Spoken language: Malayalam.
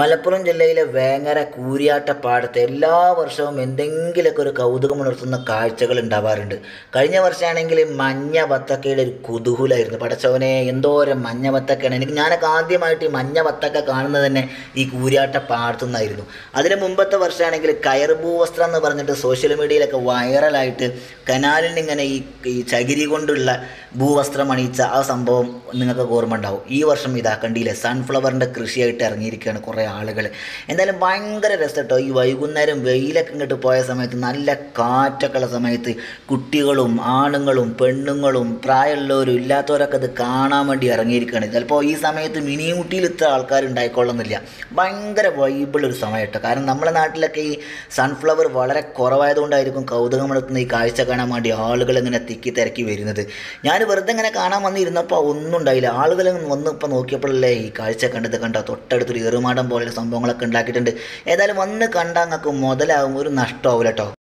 മലപ്പുറം ജില്ലയിലെ വേങ്ങര കൂരിയാട്ട കൂരിയാട്ടപ്പാടത്ത് എല്ലാ വർഷവും എന്തെങ്കിലുമൊക്കെ ഒരു കൗതുകമുണർത്തുന്ന കാഴ്ചകൾ ഉണ്ടാവാറുണ്ട്. കഴിഞ്ഞ വർഷമാണെങ്കിൽ മഞ്ഞ വത്തക്കയുടെ ഒരു കുതൂഹലമായിരുന്നു പടച്ചവനെ എന്തോരം മഞ്ഞ വത്തക്കയാണ്. എനിക്ക് ഞാനൊക്കെ ആദ്യമായിട്ട് ഈ മഞ്ഞ വത്തക്ക കാണുന്നത് തന്നെ ഈ കൂരിയാട്ടപ്പാടത്തു നിന്നായിരുന്നു. അതിന് മുമ്പത്തെ വർഷമാണെങ്കിൽ കയർഭൂ വസ്ത്രം എന്ന് പറഞ്ഞിട്ട് സോഷ്യൽ മീഡിയയിലൊക്കെ വൈറലായിട്ട് കനാലിൽ ഇങ്ങനെ ഈ ഈ ചകിരി കൊണ്ടുള്ള ഭൂവസ്ത്രം അണിയിച്ച ആ സംഭവം നിങ്ങൾക്ക് ഓർമ്മ ഉണ്ടാവും. ഈ വർഷം ഇതാ കണ്ടില്ലേ സൺഫ്ലവറിന്റെ കൃഷിയായിട്ട് ഇറങ്ങിയിരിക്കുകയാണ് കുറേ ആളുകൾ എന്തായാലും ഭയങ്കര രസം കേട്ടോ ഈ വൈകുന്നേരം വെയിലൊക്കെ ഇങ്ങോട്ട് പോയ സമയത്ത് നല്ല കാറ്റൊക്കെ ഉള്ള സമയത്ത് കുട്ടികളും ആണുങ്ങളും പെണ്ണുങ്ങളും പ്രായമുള്ളവരും ഇല്ലാത്തവരൊക്കെ ഇത് കാണാൻ വേണ്ടി ഇറങ്ങിയിരിക്കുകയാണ് ചിലപ്പോൾ ഈ സമയത്ത് മിനിയൂട്ടിയിൽ ഇത്ര ആൾക്കാർ ഉണ്ടായിക്കൊള്ളുന്നില്ല. ഭയങ്കര വൈബിളൊരു സമയം കേട്ടോ കാരണം നമ്മുടെ നാട്ടിലൊക്കെ ഈ സൺഫ്ലവർ വളരെ കുറവായതുകൊണ്ടായിരിക്കും കൗതുകമെടുത്തുന്ന ഈ കാഴ്ച കാണാൻ വേണ്ടി ആളുകൾ ഇങ്ങനെ തിക്കി തിരക്കി വരുന്നത്. ഞാൻ വെറുതെ ഇങ്ങനെ കാണാൻ വന്നിരുന്നപ്പോൾ ഒന്നും ഉണ്ടായില്ല. ആളുകൾ വന്ന് ഇപ്പോൾ നോക്കിയപ്പോഴല്ലേ ഈ കാഴ്ച കണ്ടത് കണ്ടോ? തൊട്ടടുത്തൊരു ഏറുമാടം പോലെയുള്ള സംഭവങ്ങളൊക്കെ ഉണ്ടാക്കിയിട്ടുണ്ട്. ഏതായാലും വന്ന് കണ്ടാൽ നിങ്ങൾക്ക് മുതലാകും ഒരു നഷ്ടമാവില്ല കേട്ടോ